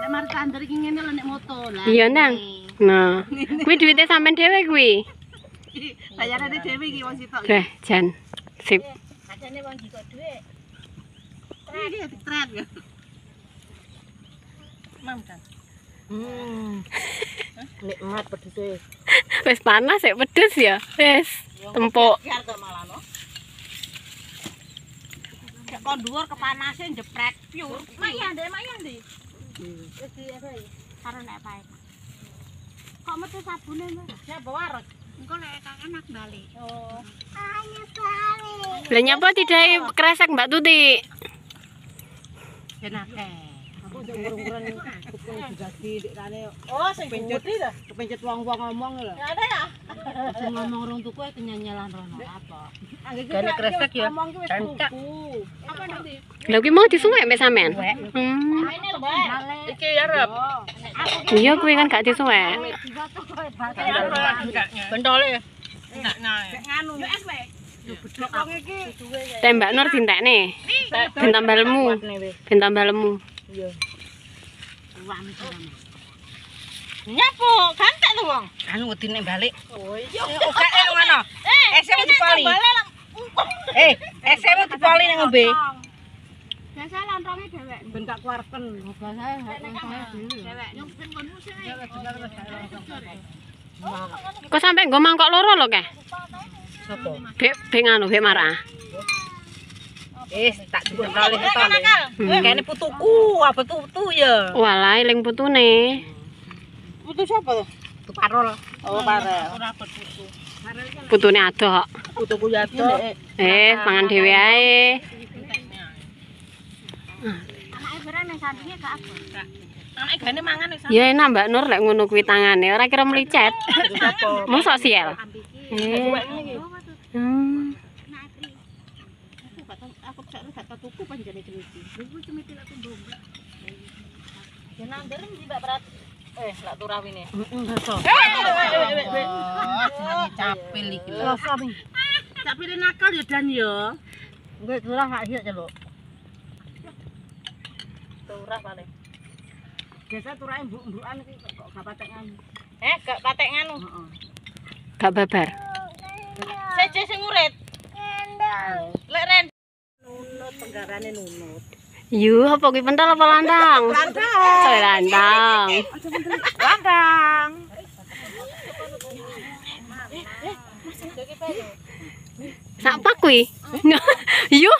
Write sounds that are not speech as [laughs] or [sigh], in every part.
Nek mari tandur iki ngene lho nek moto lah. Iya, Nang. Nah, kuwi duitnya sampean dhewe kuwi. [laughs] Bayarane dhewe iki wong sitok. Deh, Jan. Sip. Kadane wong jiko dhuwit. Iki ya tren ya. Mam kan. Hmm. Nikmat pedese. Wis panas ya pedes ya. Wis tempuk. Biar to malah no. Kayak kon dhuwur kepanasan jepret pure. Mayan deh, mayan deh. Ya? Karo nek pae. Kok metu sabune, Mbak? Ya bawa Engko nek anak balik. Oh. Ayo balik. Lah nyapa tidak kresek Mbak Tuti? ben akeh. Aku kuping dekane. Oh, sing. Kepencet wong-wong ngomong lho. Ya ada ya. Sing ngomong rong tuku ae kenyanyelan rono apa. Gane kresek ya. Ki Cancak. tuku. Apa nanti? Lah kuwi mau disuwek mek sampean? Hmm. Mbak. Iki ya rep. Aku Iya kuwi kan gak disuwek. Bentole. Enggak nah. Nganu. Yo es wae. Tembak Nur dintekne. Ben tambah lemu. Ben tambah Nyapu, kantek tuh wong. Anu wedine balik. Oh iya. Oke, eh ngono. Eh, esemu dipali. Eh, esemu dipali nang ngombe. Biasa lontongnya dewek. Ben gak kuarken. Biasa saya dulu. Dewek. Yang ben kono sih. Kok sampe nggo mangkok loro lho, Keh? Sopo? Bek bek nganu, bek marah. Eh, tak ketole. Kene putuku, apa putu ya? Walah, eling putune. Putu siapa tuh? Putu parol. Oh, parol. Ora putu. Putune adok. Putuku ya tuh. Eh, pangan dhewe ae. Anake beran nek sandinge gak aku. Anak gane mangan wis. Ya enak Mbak Nur lek ngono kuwi tangane, ora kira melicet. Sopo? Mosok sial. Eh. Hmm. Aku gak tau, aku gak gak tau tuku panjane cemiti. Iku cemiti lak mbok. Ya nang dereng di Mbak Prat. Eh, lak turawine. capil iki lho. Capile nakal ya Dan ya. Enggak turah gak hiyo celuk. Turah paling. Biasa turahe mbuk-mbukan iki kok gak patek nganu. Eh, gak patek nganu. Heeh. Gak babar. Seje sing urit. Lek Ren. Penggarane nunut. Yu, apa kuwi pentol apa landang? Landang. Oh, landang. Landang. Sapa kuwi? [laughs] Yu,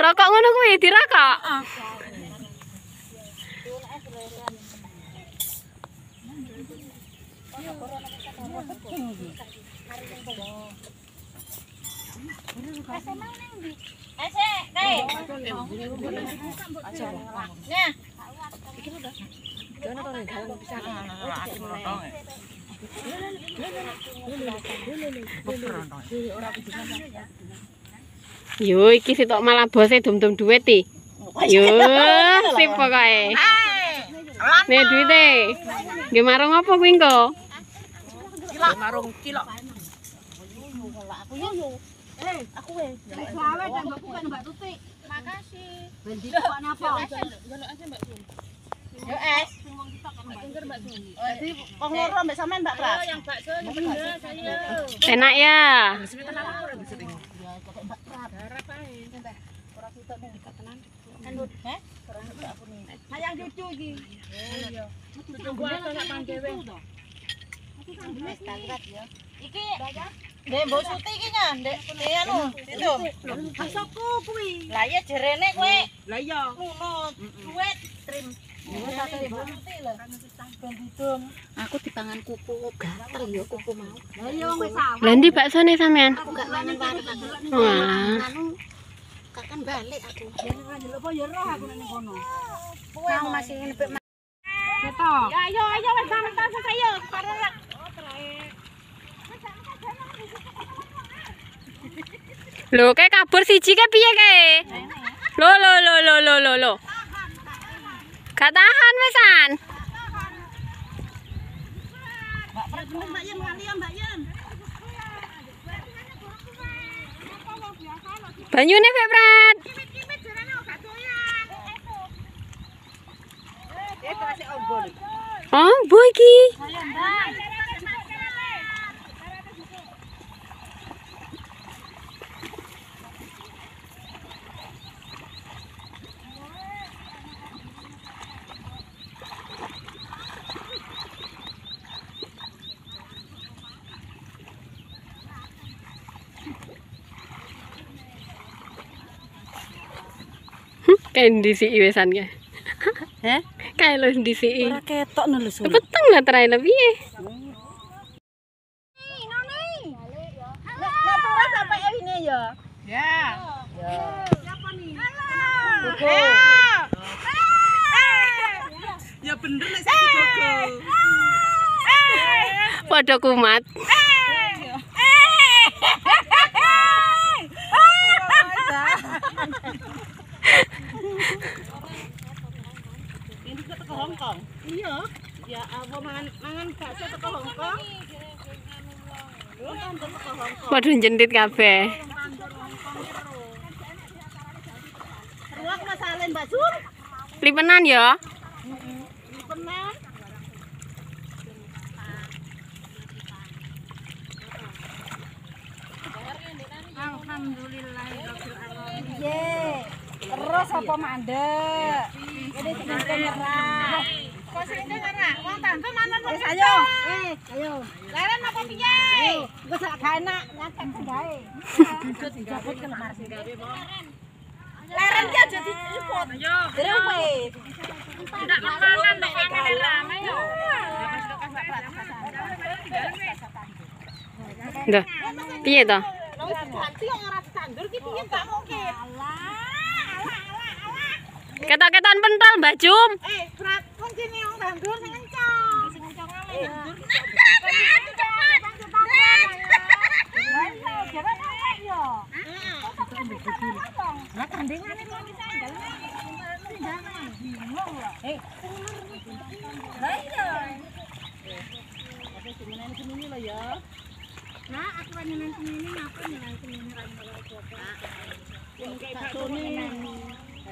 rokok ngono kuwi dirokok. Ese, kae. Nya. Yo, iki sitok malah bose dum-dum duit ti. Yo, sip pokoke. Nih duite. Nggih marung apa kuwi engko? Marung cilok. Aku weh. Sawe dan mbakku kan Mbak. Tuti. Makasih. Ben dikok napa? Yo es. Jadi wong loro mbek sampean Mbak Prat. yang bakso Enak ya. Sayang cucu iki. Iki Ndek mbok suti iki nya, ndek ndek anu, itu. Masaku kuwi. Lah iya jerene kowe Lah iya. nunut, duit trim. Aku dipangan kupu gatel ya kupu mau. Lah iya wis Lah ndi baksone sampean? Aku gak mangan warung. Wah. Nang balik aku. Ndelok apa ya roh aku ning kono. Mau masih nepek Ketok. Ya ayo ayo wis sampe tas saya. Parah. lo kayak kabur siji kayak piye kayak lo lo lo lo lo lo lo Gak tahan wesan. Mbak Yen kali ya Oh, boy. Kain di si iwesan ya. Heh? Kain lo di si. Ora ketok nulus. Peteng lah apa lebih eh. ya. Ya. Ya. Siapa nih? Ya. ya bener nek sing dijogo. Padha kumat. Eh. Ini juga ke Hong Kong. Iya. Ya, ah, aku mangan mangan bakso ke Hong Kong. Waduh jentit kabeh. terus masalahin Mbak Sur. Lipenan ya? Lipenan. Alhamdulillah. Yeay. Terus apa mandek? Ini sing nyerah. Kok sing nyerah? Wong tante mana Wis ayo. Eh, ayo. Leren apa piye? Ayo. Wis gak enak nyatek bae. Dijabut ke lemar sing gawe Leren ki aja diipot. Ayo. Terus Tidak makanan nek kamera ayo. Dah. Piye to? Ganti yang ora tandur ki piye gak mungkin. Ketok-ketokan pental Mbak Jum. Eh, berat kunci nih yang bandur sing encong. Sing encong ae. Nah, aku nyenang ngapain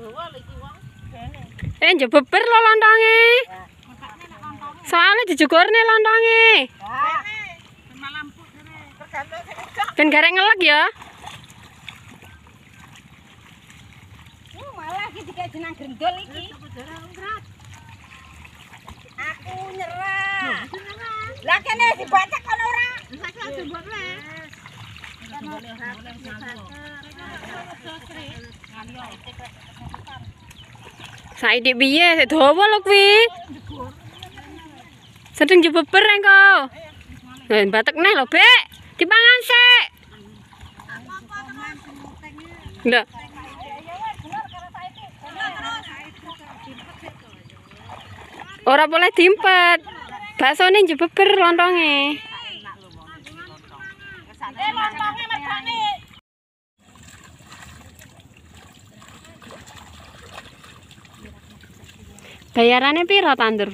Bawa lagi wong. Eh, njebeber lo lontonge. Soalnya dijugurne lontonge. Ben garek ngelek ya. Malah iki dikek jenang grendol iki. Aku nyerah. Lah kene dibacak kan ora? Aja mbok le. Saiki piye? Sik dawa lho kuwi. Sedeng jebeber engko. Eh, batek neh lho, Bek. Dipangan sik. Ndak. Ora boleh dimpet. Baksone jebeber lontonge. Eh, lontongnya mergane. Bayarane piro tandur,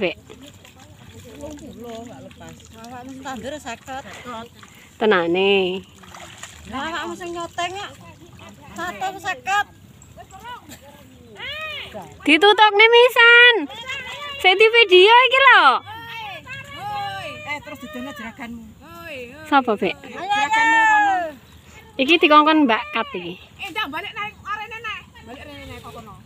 sakit. Tenane. Lah awakmu sing nyoteng ya. Satu sakit. Ditutokne misan. Sik di video iki lho. Eh terus. Sapa, kono. Iki dikongkon Mbak Kat iki. Eh, balik naik arene naik. Balik rene nek kokono.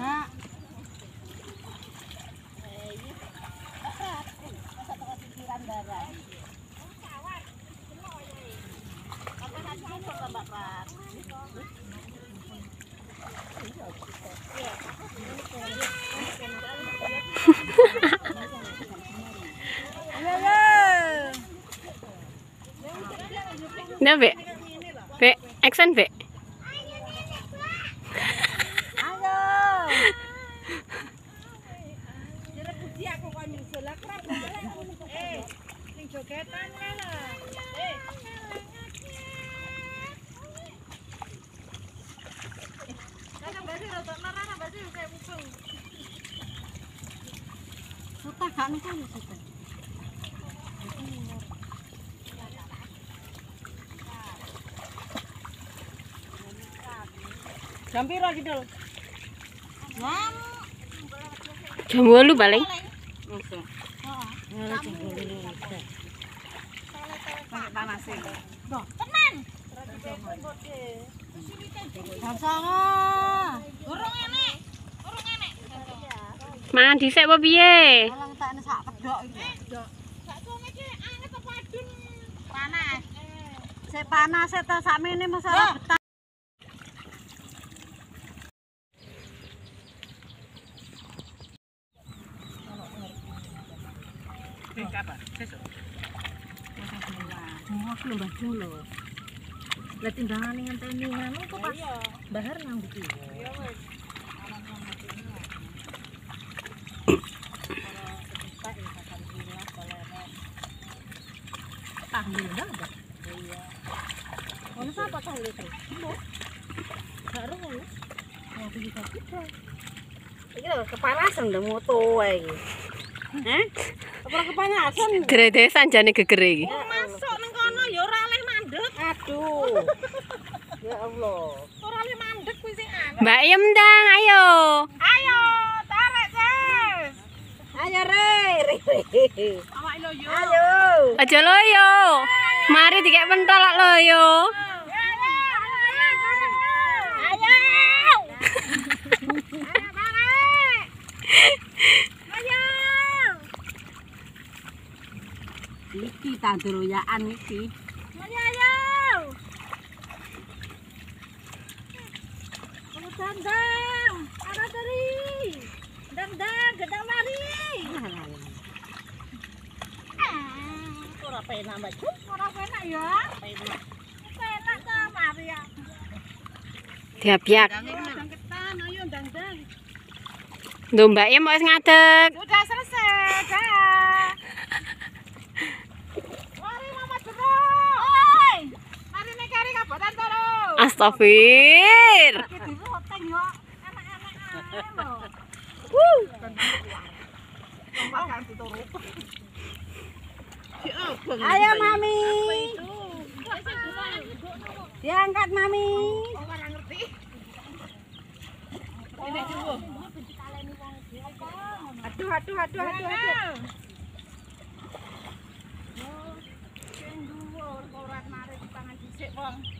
Ha? Nah, Be. Be, action, Be. Gak. Jam piro kidul? Jam 8 paling. Heeh. Panas. Jam. Mangan dhisik apa piye? Pedok iki. Panas. Sik panas sik ta sakmene masalah betah. Eh, kapan? Sesuk. Semua aku mbah dulu. Lah timbangane ngenteni ngono kok pas bahar nang iki. Tahlil dah ada. Iya. Ono sapa tahlil itu? Baru ngono. Mau kita kita. Iki lho kepanasan udah moto wae iki. Hah? Apa kepanasan? Dredesan jane geger iki. Masuk nang kono ya ora oleh mandek. Aduh. [laughs] ya Allah. Ora le mandek kuwi sing aneh. Mbak Iem ndang, ayo. Ayo, tarik, Sis. Ayo re. Awak lo yo. Ayo. Aja loyo. Mari dikek pentol loyo. Iki tandur royakan iki. Mari ayo. Kamu dandang, ada dari. Dandang, gedang mari. Ora penak, Mbak. Ora penak ya. Penak. Penak ta, mari ya. Diabiak. Dandang ketan, ayo dandang. Mau dandang Astagfir. Ya. Ayo mami. Ya, Diangkat mami. Aduh aduh aduh aduh aduh. Orang.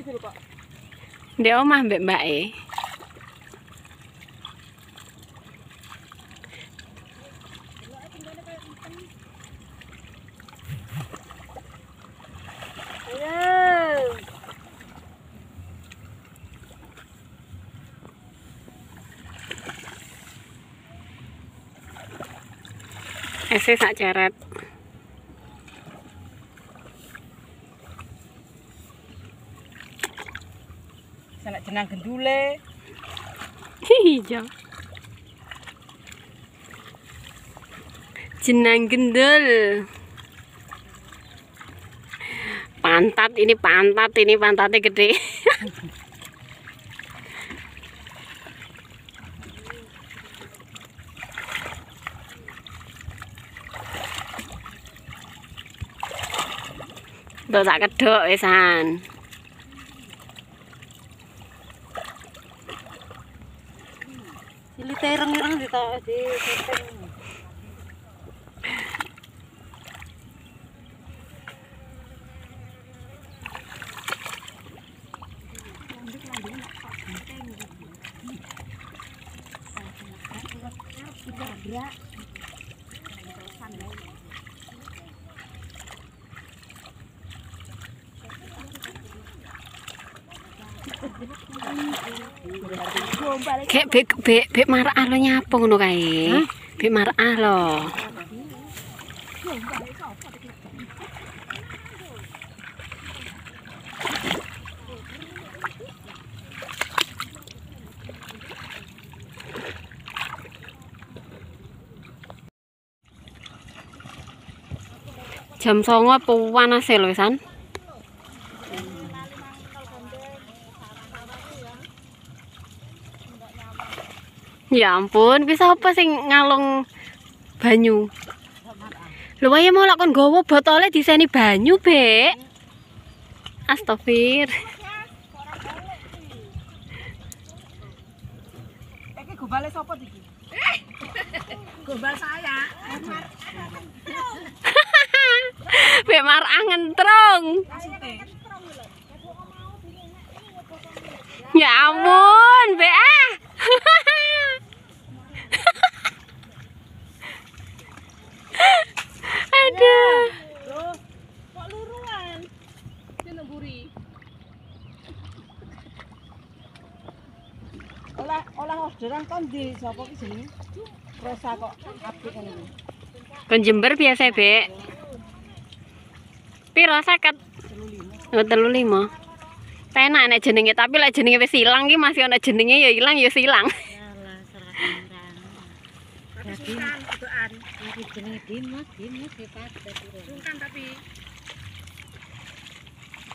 Di omah mbak mbak mbake. Ese sak jarat. Jenang gendule. Iya. Jenang gendul. Pantat ini pantat ini pantatnya gede. Tuh tak kedok wesan. agradeço Kayak bek bek bek marah lo nyapo ngono kae. Bek marah lo. Jam songo apa panase lho San? Ya ampun, bisa apa sing ngalung banyu? Lho wae mau lakon gowo botole diseni banyu, Bek. Astagfir. Iki gobale sapa iki? Gobal saya. Bek mar ngentrong. Ya ampun, Bek [laughs] [laughs] Aduh. Loh, kok luruan? Sini buri. Olah olah orderan kon di sapa ki jenenge? Rosa kok apik ngene iki. Kon Jember biasa, Bek. Piro seket? Oh, telu lima. Tenak nek jenenge, tapi lek jenenge wis ilang ki masih ana jenenge ya ilang ya silang. [laughs] Dimut. Sungkan tapi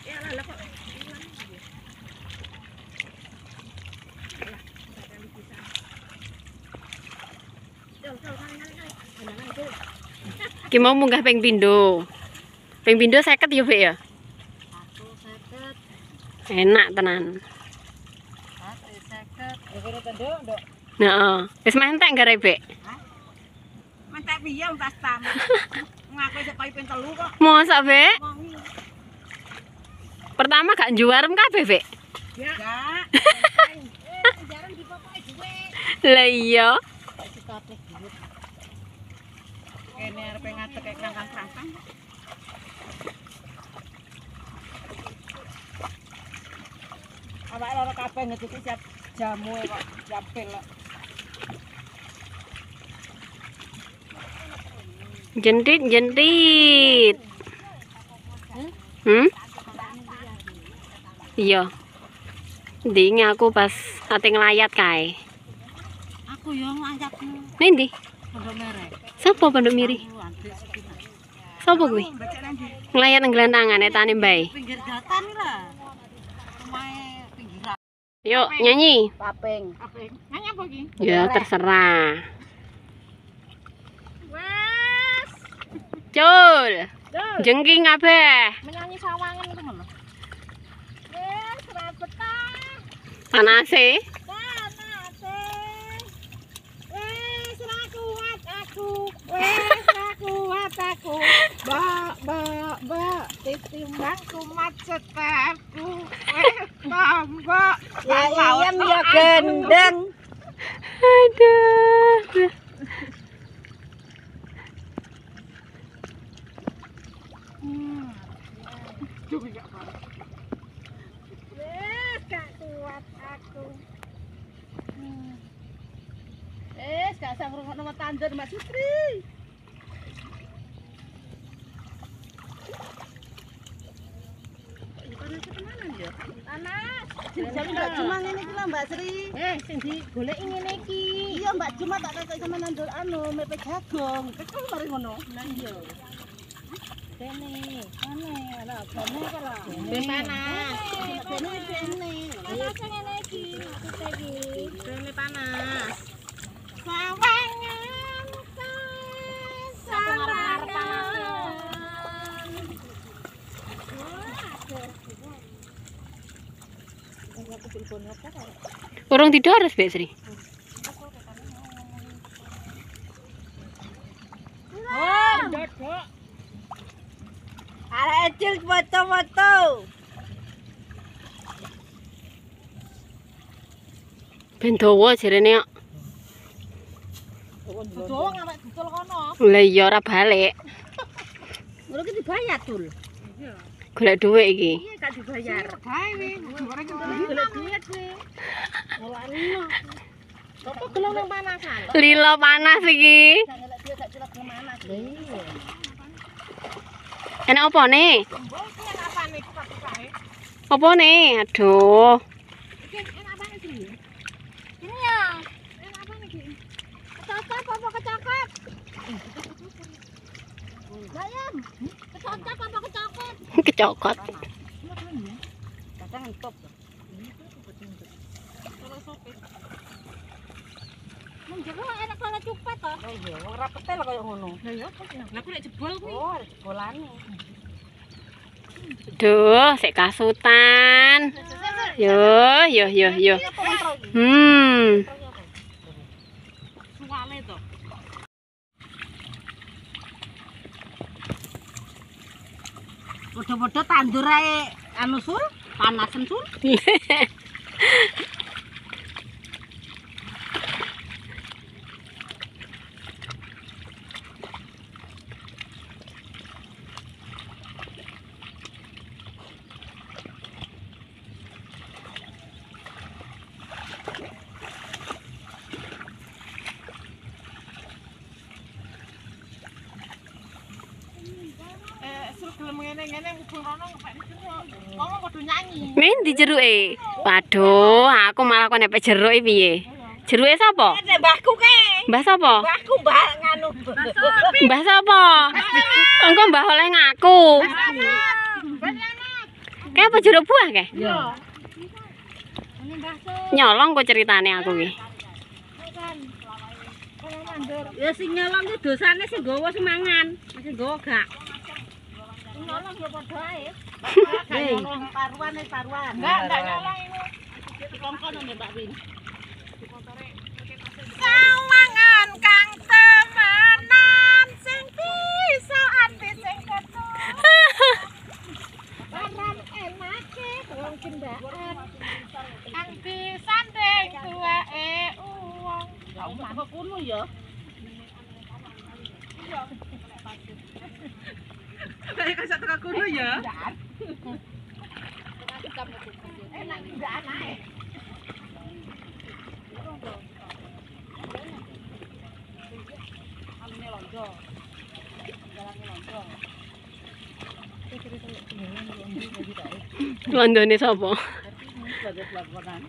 ya lah kok mau munggah ping pindho. Ping pindho 50 ya, Bik ya? Enak tenan. Nah, wis menteng gak, Bik. Mantek piye wong tas tam. Ngaku sik payu ping telu kok. Mosok, Bek? Wangi. Pertama gak juarem kabeh, Bek? Ya. Eh, jarang dipokoke duit. Lah iya. Kene arep krangkang-krangkang. Awak loro kabeh ngetuki siap jamu kok japil kok. Jentit, jentit. Hmm? Iya. Ndi aku pas ate nglayat kae. Aku yo ngajak Nih ndi? pondok merek. Sopo pondok miri? Sopo kuwi? Becek nang? Nglayat gelantangan etane bae. Pinggir datan lah. Omahe pinggiran. Yuk, nyanyi. Paping. Paping. Nanya apa iki? Ya terserah. Cul. Jengking apa? Menyanyi sawangan itu mana? Panas sih? kumat eh ya ayam ya iya, gendeng. aduh. Aduh enggak apa Wes gak kuat aku. Wes gak sanggup ngono tandur Mas Sutri. Mbak Cuma ini kira Mbak Sri Eh, sendi golek ngene iki. Iya Mbak Juma tak kakak sama nandur anu Mepe jagong Kekal mari ngono Nah iya పెన్ని panas. Orang tidur harus Mbak Sri. Arek ecil foto-foto. Ben dawa jarene kok. Doang awake didol kono. Lah iya ora balik. [laughs] Ngono ki dibayar, Dul. Golek dhuwit iki. Iya gak dibayar. Gawe we, ora golek duit we. Ora ono. Kok gelem nang panasan? Lilo panas iki. Gak ngelak dia gak cilak kemana. Enak apa nih? Enak apa nih? Apa nih? Aduh. Ini ya. Enak apa nih iki? Kecocok apa kecokot? Bayam. Kecocok apa kecokot? Kecokot. Kadang entop. Jero enak kalau cupet to. Oh iya, wong ora petel kaya ngono. Lah ya kok Lah aku lek jebol kuwi. Oh, ada jebolane. Duh, sik kasutan. Yo, yo, yo, yo. Hmm. Suwale to. Bodo-bodo tandur ae anu sur, panasen sur. [laughs] Eh, sur gelem ngene-ngene ngubung rono ngepek jero. Ngomong kudu nyanyi. Min di jeruke. Waduh, aku malah kok nepek jeruke piye? Jeruke sapa? Nek mbahku ke. Mbah sapa? Mbahku mbah nganu. Mbah sapa? Engko mbah oleh ngaku. Kayak apa jeruk buah kayak? Iya. Nyolong kok ceritane aku ki. Ya sing nyolong ki dosane sing gawa semangan. Sing gawa gak. Nolong yo padha ae. Gak nyolong paruan nek paruan. Enggak, enggak nyolong ini. Kongkon nek Mbak Win. Sawangan kang temenan sing bisa ati sing ketu. Paran enake wong kendaan. Kang disanding tuweke uwong. Ya kok kuno ya. Kayak kasat teka kuno ya. Londone sapa? Sebagai pelakonan.